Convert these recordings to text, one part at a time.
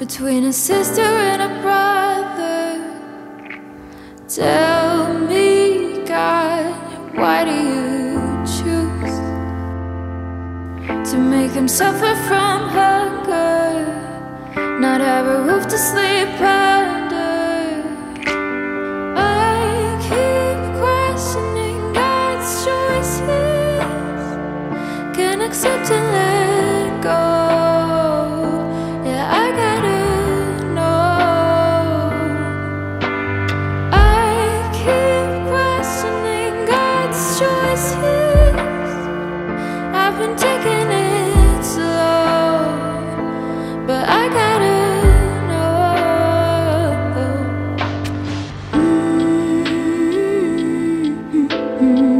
between a sister and a brother. Tell me, God, why do you choose to make them suffer from hunger, not have a roof to sleep under? I keep questioning God's choices. Can accept Mm-hmm.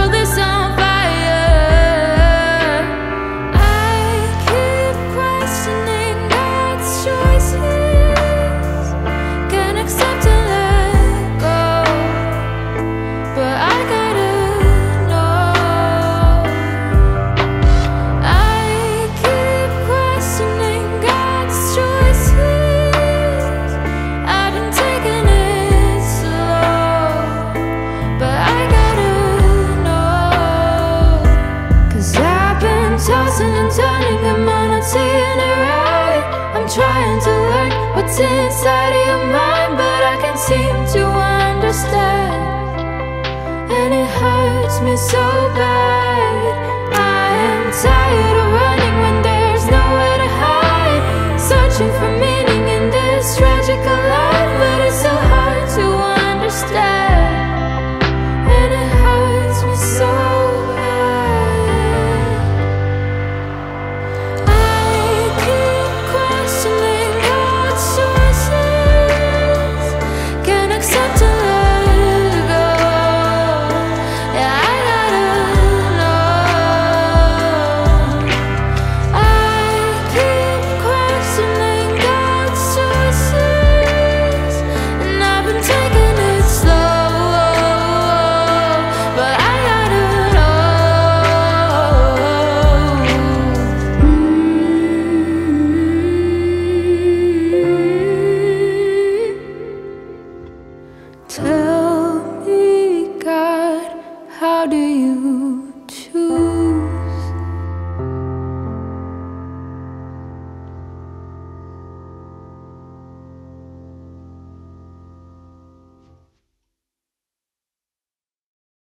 what's inside of your mind, but I can't seem to understand. And it hurts me so bad. I am tired of running when there's nowhere to hide, searching for. how do you